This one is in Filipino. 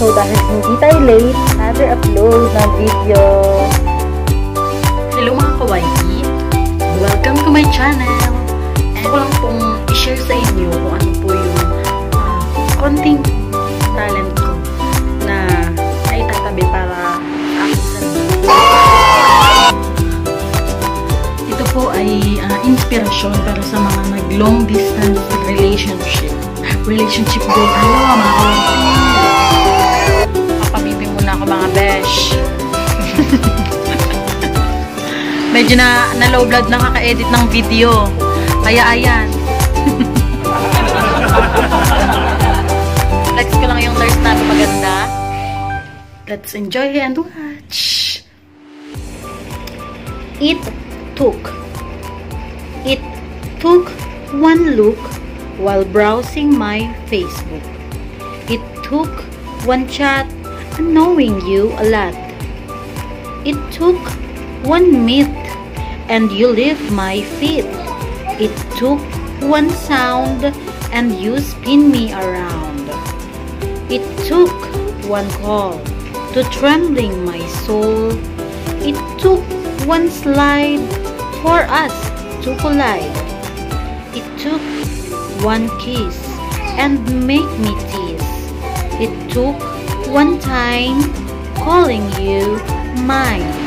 So dahil hindi tayo late, another upload ng video. Hello mga kawaii! Welcome to my channel! And ko lang pong i-share sa inyo kung ano po yung uh, konting talent ko na naitatabi para sa aking sarili. Ito po ay uh, inspirasyon para sa mga nag-long distance relationship. Relationship goal. Ano mga kawaii? Besh. Medyo na, na low blood na kaka-edit ng video. Kaya ayan. Flex ko lang yung thirst natin maganda. Let's enjoy and watch. It took. It took one look while browsing my Facebook. It took one chat knowing you a lot. It took one meet and you lift my feet. It took one sound and you spin me around. It took one call to trembling my soul. It took one slide for us to collide. It took one kiss and make me tease. It took one time calling you mine.